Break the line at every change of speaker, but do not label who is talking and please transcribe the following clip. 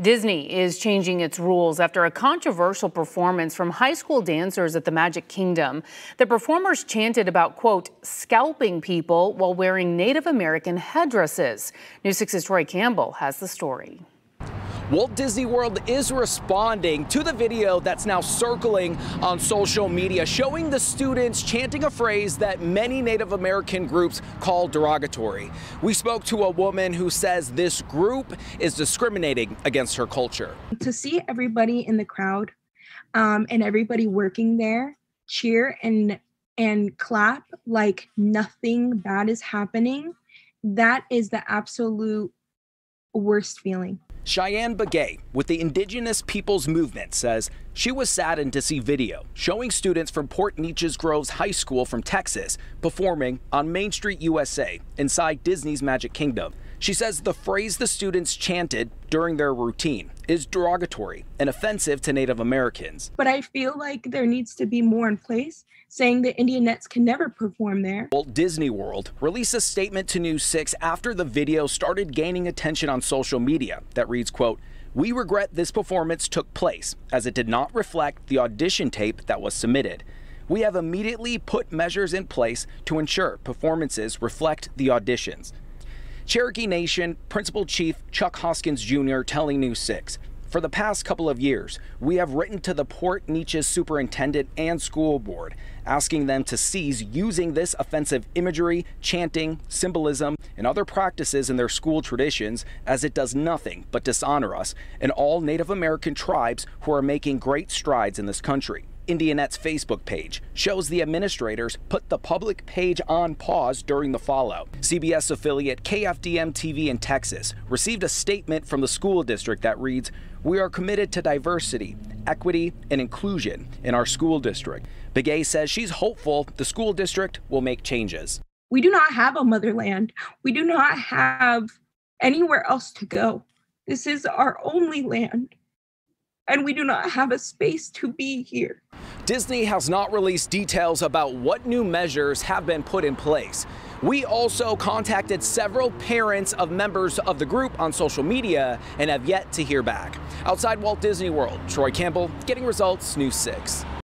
Disney is changing its rules after a controversial performance from high school dancers at the Magic Kingdom. The performers chanted about, quote, scalping people while wearing Native American headdresses. News 6's Troy Campbell has the story.
Walt Disney World is responding to the video that's now circling on social media, showing the students chanting a phrase that many Native American groups call derogatory. We spoke to a woman who says this group is discriminating against her culture.
To see everybody in the crowd um, and everybody working there cheer and and clap like nothing bad is happening, that is the absolute worst feeling.
Cheyenne Begay with the Indigenous Peoples Movement says she was saddened to see video showing students from Port Neches Groves High School from Texas performing on Main Street, USA, inside Disney's Magic Kingdom. She says the phrase the students chanted during their routine is derogatory and offensive to Native Americans.
But I feel like there needs to be more in place saying that Indianettes can never perform there.
Walt Disney World released a statement to News 6 after the video started gaining attention on social media that reads, quote, we regret this performance took place as it did not reflect the audition tape that was submitted. We have immediately put measures in place to ensure performances reflect the auditions. Cherokee Nation Principal Chief Chuck Hoskins Jr. telling News 6 for the past couple of years, we have written to the Port Neches superintendent and school board, asking them to cease using this offensive imagery, chanting, symbolism, and other practices in their school traditions, as it does nothing but dishonor us and all Native American tribes who are making great strides in this country. Indianette's Facebook page shows the administrators put the public page on pause during the fallout. CBS affiliate KFDM TV in Texas received a statement from the school district that reads, We are committed to diversity, equity, and inclusion in our school district. Begay says she's hopeful the school district will make changes.
We do not have a motherland. We do not have anywhere else to go. This is our only land and we do not have a space to be here.
Disney has not released details about what new measures have been put in place. We also contacted several parents of members of the group on social media and have yet to hear back. Outside Walt Disney World, Troy Campbell, Getting Results, News 6.